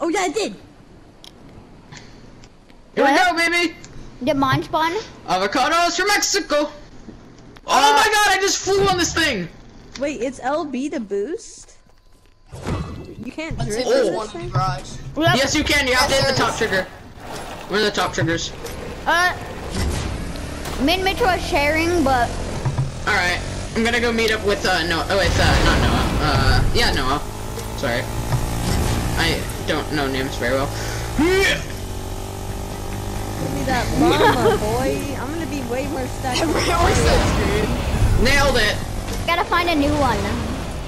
Oh yeah, I did. Here we go, baby. Did mine spawn? Avocados from Mexico. Oh my god, I just flew on this thing. Wait, it's LB to boost. You can't Let's drift if there's this one in the thing? Yep. Yes, you can. You have to hit the top trigger. Where are the top triggers? Uh, me and Mitchell are sharing, but All right, I'm gonna go meet up with uh Noah. Oh, it's uh not Noah. Uh, yeah, Noah. Sorry, I don't know names very well. Give me that llama, boy. I'm gonna be way more stacked. We're so screwed. Nailed it. gotta find a new one.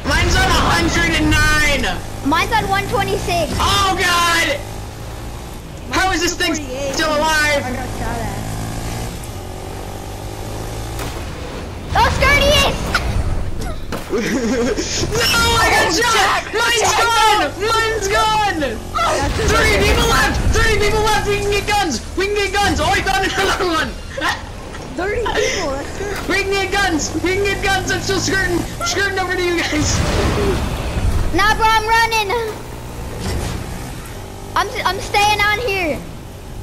Mine's on 109. Mine's on 126. Oh god! How is this thing 248. still I alive? got shot at. Oh, Sturdius! No, I got oh, shot! Mine's gone! Mine's gone! Three people left! Three people left! We can get guns! We can get guns! Oh, I found another one! 30 people, that's good. We can get guns! We can get guns! I'm still skirting! Skirting over to you guys! Nah, bro, I'm running. I'm I'm staying on here.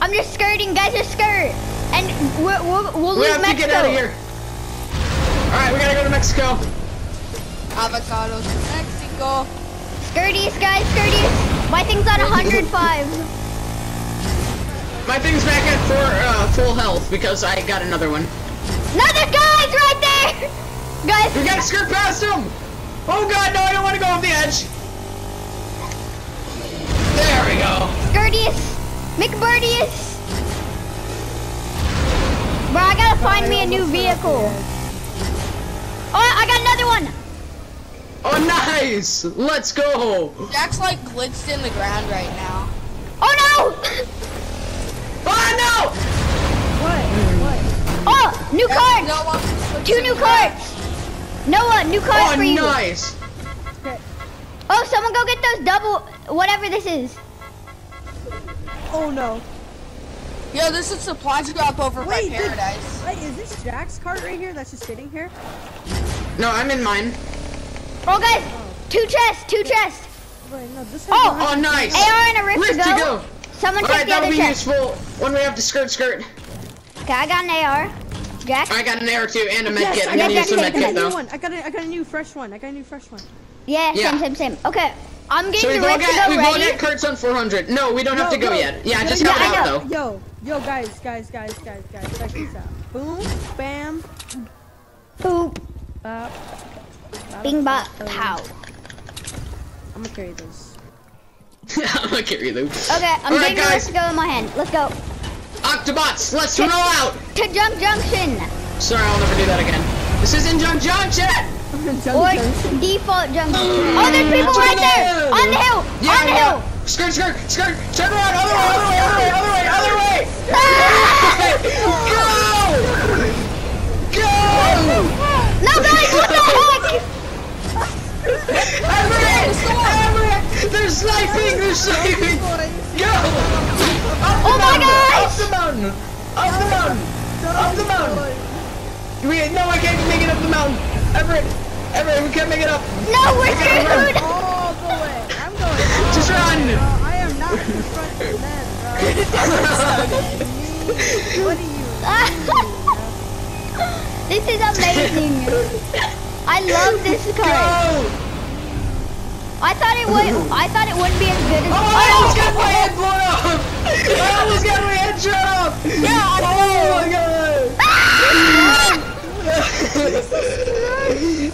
I'm just skirting, guys. Just skirt, and we'll we'll, we'll We lose have to get out of here! Alright, we gotta go to Mexico! Avocados from Mexico. Skirties, guys, skirties. My thing's on 105. My thing's back at four, uh, full health because I got another one. Another guy's right there. Guys, We gotta skirt past him! Oh god, no, I don't wanna go off the edge! There we go! Skirtius, McBirdius. Bro, I gotta find me a new vehicle. Oh, I got another one. Oh, nice! Let's go! Jack's like glitched in the ground right now. Oh no! Oh, no! What? What? Oh, new Jack, cards. no Two new the ground. cards. Noah, new no! cards Oh, for you. nice! Okay. Oh, someone go get those double, whatever this is. Oh no. Yo, there's a supply drop over by Wait, did- Paradise. Wait, is this Jack's cart right here that's just sitting here? No, I'm in mine. Oh, guys, two chests, two chests. Wait, no, this Oh, Oh, nice! AR and a rift, Rift to, to go. go. Someone take Alright, the that'll other be chest. useful when we have to skirt skirt. Okay, I got an AR. Jack? I got an arrow too and a med Yes, kit. I I'm gonna use the Jack, med take I got kit though. one. I got a, I got a new fresh one. I got a new fresh one. Yeah, Yeah. same, same, same. Okay, I'm getting So the go rift to go we go ready. get Kurt's on 400. No, we don't have to go yo, yet. Yeah, yo, just yo, have it out though. Yo, yo, guys, guys, guys, guys, guys, check this out. Boom, bam, Boop, bop. Bing, bop, pow. I'm gonna carry this. I'm gonna carry them. Okay, I'm All right, getting the rift guys. to go in my hand. Let's go. Autobots, let's roll out! To Jump Junction. Sorry, I'll never do that again. This is in Junk Junction! Or default Jump junction. Oh, there's people right there! On the hill! Yeah, on the hill! Skirt, skirt, skirt! Turn around! Other way, other way, other way, other way, other way! Ah! Go! Up the mountain! Up the mountain! We, no, I can't make it up the mountain! Everett! Everett, we can't make it up! No, we're screwed! All the way. I'm going. Just run! Bro, I am not in front bro. What are you? this is amazing. I love this car. Go! I thought it would. I thought it wouldn't be as good as. Oh, I almost got my head blown off! I almost got my head shot off! Yeah! Oh my god!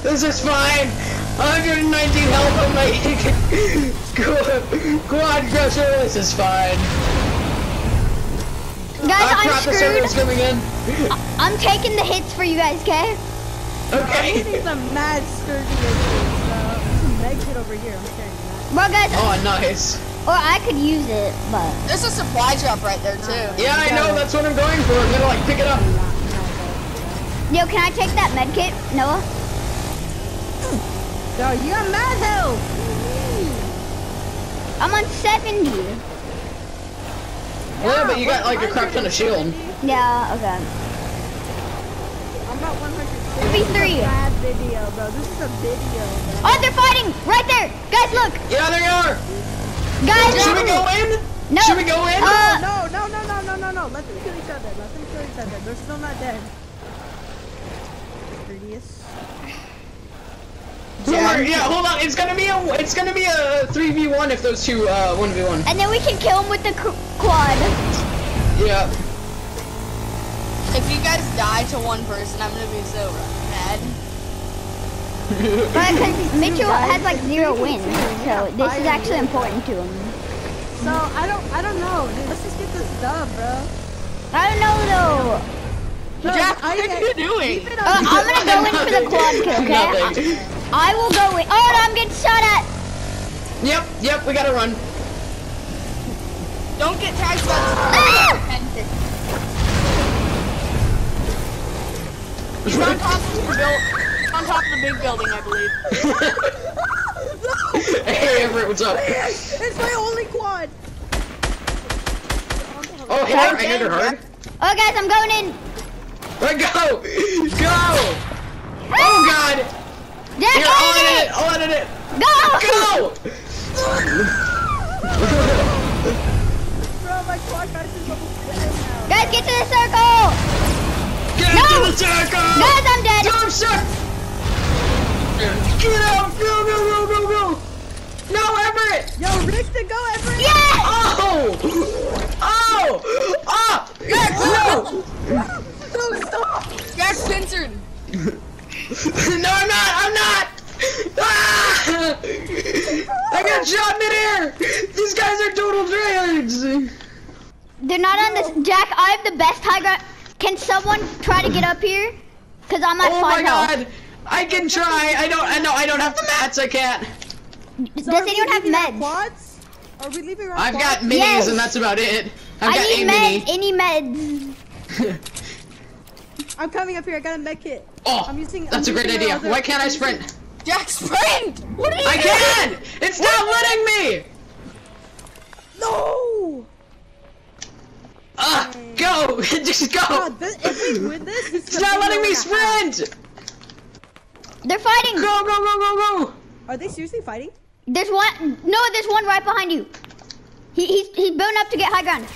this is fine! 119 health on my quad, quad crasher, this is fine. Guys, Oh I'm crap, the server's screwed. coming in. I'm taking the hits for you guys, okay? I'm Okay. getting some mad sturdy issues, so there's some med kit over here. I'm carrying that. Well, guys, Oh, nice. Or I could use it, but There's a supply drop right there too. Yeah, I know, that's what I'm going for. I'm gonna like pick it up. yo, can I take that med kit, Noah? Hmm. Yo, you got mad health. I'm on 70. Yeah, but you got like a crap ton of shield. Yeah, okay. I'm about 100. Be three. Bad video, bro. This is a video, bro. Oh, they're fighting right there, guys. Look. Yeah, there you are. Guys, Should we go in? no. Should we go in? Uh, No, no, no, no, no, no, no. Let them kill each other. Let them kill each other. They're still not dead. Courteous. Don't worry, yeah, hold on. It's gonna be a it's gonna be a three v one if those two uh one v one. and then we can kill him with the quad. Yeah. If you guys die to one person, I'm gonna be so mad. But because Mitchell has like zero wins, so this is actually important to him. So I don't, I don't know. Dude, let's just get this dub, bro. I don't know though. No, Jack, I what are you doing? it Uh, I'm gonna go in for the quad kill, okay? Nothing. I will go in. Oh, no, I'm getting shot at. Yep, yep, we gotta run. Don't get tagged by Ah! this. He's on top of the build, on top of the big building, I believe. hey Everett, what's up? It's my only quad. Oh hit her, I hit her hard. Oh, guys, I'm going in. Let go! Go! Oh god! Jack, Here, I'll edit edit it. it, I'll edit it! Go! Go! Bro, my quad guys is almost. Guys, get to the circle. Get No! to the circle! Guys, I'm dead. Jump shot! Get out! Go, go, go, go, go! No, Everett! Yo, Richter, go, Everett. Yes! Oh! Oh! Ah! No! No, stop. Jack censored. No, I'm not! I'm not! Ah! I got shot in midair! These guys are total tryhards! They're not on this. Jack, I have the best high ground. Can someone try to get up here? Cause I'm at Oh my five health. god! I can try! I don't I know I don't have the mats, I can't! Does So are we anyone have leaving meds? Quads? Are we leaving our I've got quads? minis Yes. and that's about it. I've I got need a meds. mini. Any meds? I'm coming up here. I got a med kit. Oh, I'm using- that's I'm a great idea. Why can't I sprint? Jack sprint! What are you I doing? can! It's not letting me! No. Ah, go! Just go! God, this, if we win this, this It's not letting me video and a half. sprint! They're fighting. Go, go, go, go, go! Are they seriously fighting? There's one. No, there's one right behind you. He, he's he's building up to get high ground.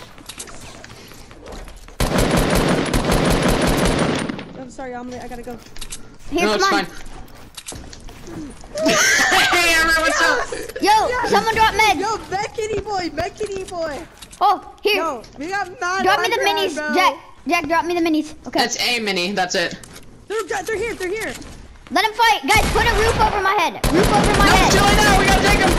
I'm sorry, I'm. I gotta go. Here, No, it's come on. fine. hey, everyone, what's up? Yo, someone drop meds. Yo, med kitty boy, med kitty boy. Oh, here. Yo, we got mad. drop me high the ground, minis, bro. Jack. Jack, drop me the minis. Okay. That's a mini, that's it. They're, they're here. They're here. Let him fight, guys. Put a roof over my head. Roof over my No, head. Chili now, we gotta take him!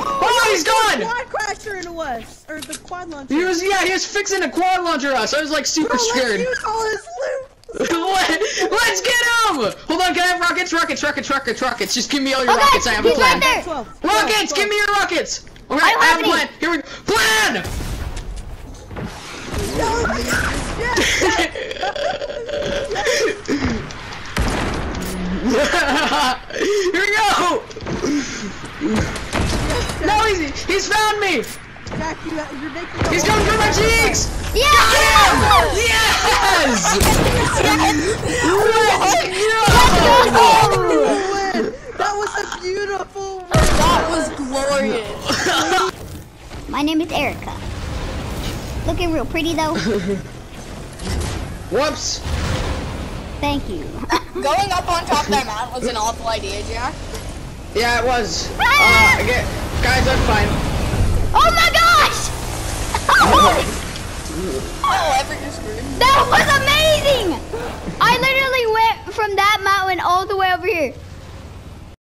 Oh, oh he's gone! Quad crasher into us, or the quad launcher. He was, yeah, he was fixing a quad launcher us. I was like super Bro, scared. let's use all his loot. Let, let's get him! Hold on, can I have rockets? Rockets, rockets, rockets, rockets. Just give me all your Oh, rockets. guys, I have a he's plan. right there. 12. Rockets, give me your rockets. All right, I don't I have have a plan. Here we go. Plan. Here we go. No, he's he's found me. Jack, you, uh, you're making He's whole going for my thing cheeks. Yeah. Yes! Let's go. win. That was a beautiful win. That was glorious. My name is Erica. Looking real pretty though. Whoops. Thank you. Going up on top of that mountain was an awful idea, Jack. Yeah, it was. Ah! Uh, get, guys, I'm fine. Oh my gosh! Oh, oh Everett. That was amazing! I literally went from that mountain all the way over here.